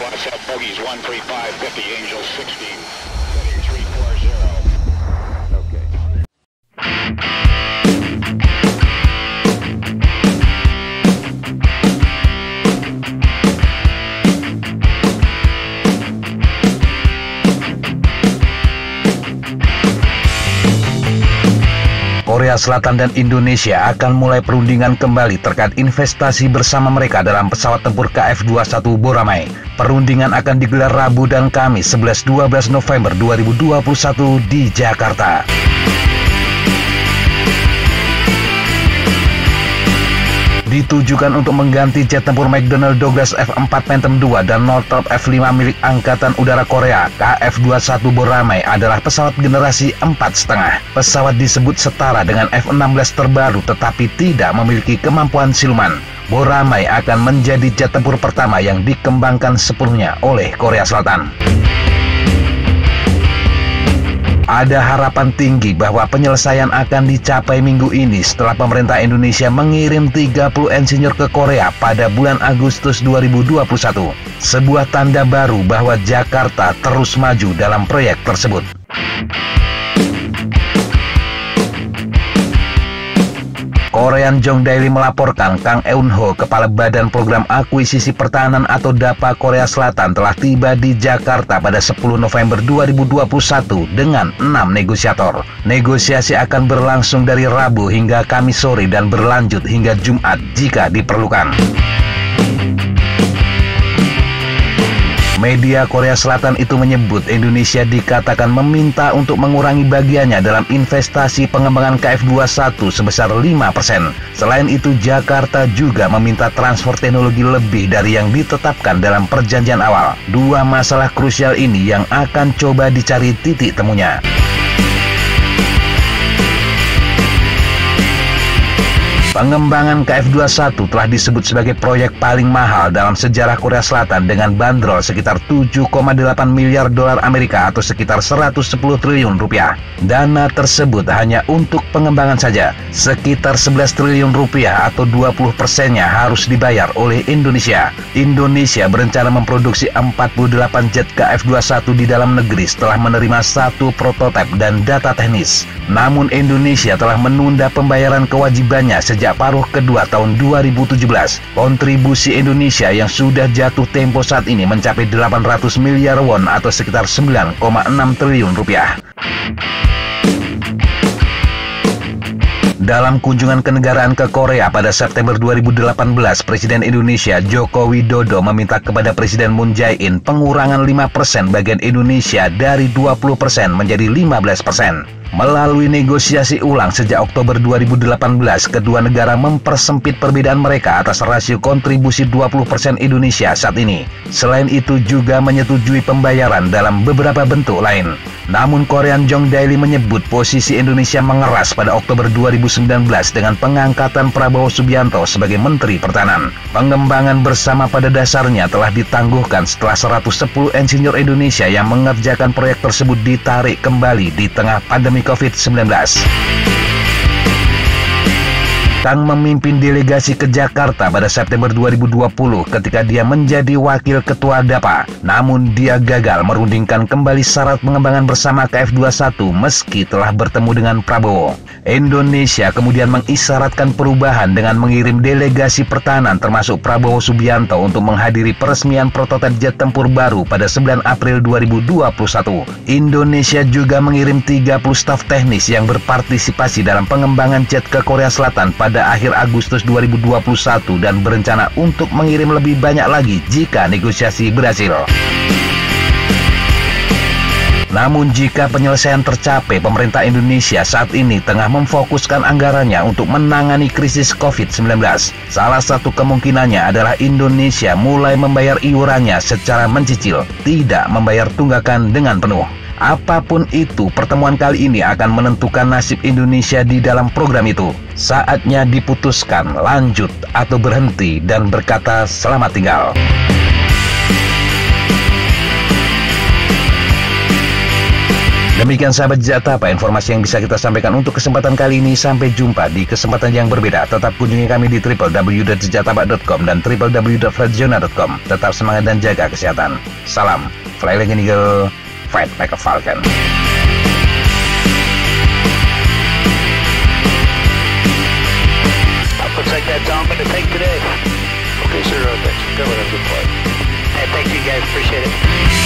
watch out bogeys 13550, Angel 16. Korea Selatan dan Indonesia akan mulai perundingan kembali terkait investasi bersama mereka dalam pesawat tempur KF-21 Boramai. Perundingan akan digelar Rabu dan Kamis 11-12 November 2021 di Jakarta. Ditujukan untuk mengganti jet tempur McDonnell Douglas F-4 Phantom II dan Northrop F-5 milik Angkatan Udara Korea. KF-21 Boramai adalah pesawat generasi 4,5. Pesawat disebut setara dengan F-16 terbaru tetapi tidak memiliki kemampuan siluman. Boramai akan menjadi jet tempur pertama yang dikembangkan sepenuhnya oleh Korea Selatan. Ada harapan tinggi bahwa penyelesaian akan dicapai minggu ini setelah pemerintah Indonesia mengirim 30 insinyur ke Korea pada bulan Agustus 2021. Sebuah tanda baru bahwa Jakarta terus maju dalam proyek tersebut. Korean Jong Daily melaporkan Kang Eun Ho, Kepala Badan Program Akuisisi Pertahanan atau DAPA Korea Selatan telah tiba di Jakarta pada 10 November 2021 dengan enam negosiator. Negosiasi akan berlangsung dari Rabu hingga Kamis sore dan berlanjut hingga Jumat jika diperlukan. Media Korea Selatan itu menyebut Indonesia dikatakan meminta untuk mengurangi bagiannya dalam investasi pengembangan KF21 sebesar 5%. Selain itu, Jakarta juga meminta transfer teknologi lebih dari yang ditetapkan dalam perjanjian awal. Dua masalah krusial ini yang akan coba dicari titik temunya. Pengembangan KF-21 telah disebut sebagai proyek paling mahal dalam sejarah Korea Selatan dengan bandrol sekitar 7,8 miliar dolar Amerika atau sekitar 110 triliun rupiah. Dana tersebut hanya untuk pengembangan saja. Sekitar 11 triliun rupiah atau 20 persennya harus dibayar oleh Indonesia. Indonesia berencana memproduksi 48 jet KF-21 di dalam negeri setelah menerima satu prototipe dan data teknis. Namun Indonesia telah menunda pembayaran kewajibannya sejak sejak paruh kedua tahun 2017. Kontribusi Indonesia yang sudah jatuh tempo saat ini mencapai 800 miliar won atau sekitar 9,6 triliun rupiah. Dalam kunjungan kenegaraan ke Korea pada September 2018, Presiden Indonesia Joko Widodo meminta kepada Presiden Moon Jae-in pengurangan 5% bagian Indonesia dari 20% menjadi 15%. Melalui negosiasi ulang sejak Oktober 2018, kedua negara mempersempit perbedaan mereka atas rasio kontribusi 20% Indonesia saat ini. Selain itu juga menyetujui pembayaran dalam beberapa bentuk lain. Namun Korean Jong Daily menyebut posisi Indonesia mengeras pada Oktober 2019 dengan pengangkatan Prabowo Subianto sebagai Menteri Pertahanan. Pengembangan bersama pada dasarnya telah ditangguhkan setelah 110 insinyur Indonesia yang mengerjakan proyek tersebut ditarik kembali di tengah pandemi COVID-19. Kang memimpin delegasi ke Jakarta pada September 2020 ketika dia menjadi wakil ketua DAPA. Namun dia gagal merundingkan kembali syarat pengembangan bersama KF21 meski telah bertemu dengan Prabowo. Indonesia kemudian mengisyaratkan perubahan dengan mengirim delegasi pertahanan termasuk Prabowo Subianto untuk menghadiri peresmian prototipe jet tempur baru pada 9 April 2021. Indonesia juga mengirim 30 staf teknis yang berpartisipasi dalam pengembangan jet ke Korea Selatan pada pada akhir Agustus 2021 dan berencana untuk mengirim lebih banyak lagi jika negosiasi berhasil. Namun jika penyelesaian tercapai, pemerintah Indonesia saat ini tengah memfokuskan anggarannya untuk menangani krisis COVID-19. Salah satu kemungkinannya adalah Indonesia mulai membayar iurannya secara mencicil, tidak membayar tunggakan dengan penuh. Apa pun itu, pertemuan kali ini akan menentukan nasib Indonesia di dalam program itu. Saatnya diputuskan lanjut atau berhenti dan berkata selamat tinggal. Demikian sahabat Jatapa informasi yang bisa kita sampaikan untuk kesempatan kali ini. Sampai jumpa di kesempatan yang berbeda. Tetap kunjungi kami di www.jatapa.com dan www.fredzona.com. Tetap semangat dan jaga kesehatan. Salam. Fly eagle, fight like a falcon. I'll protect that diamond to take today. Okay, sure, thanks. Good was good play. Hey, thank you guys, appreciate it.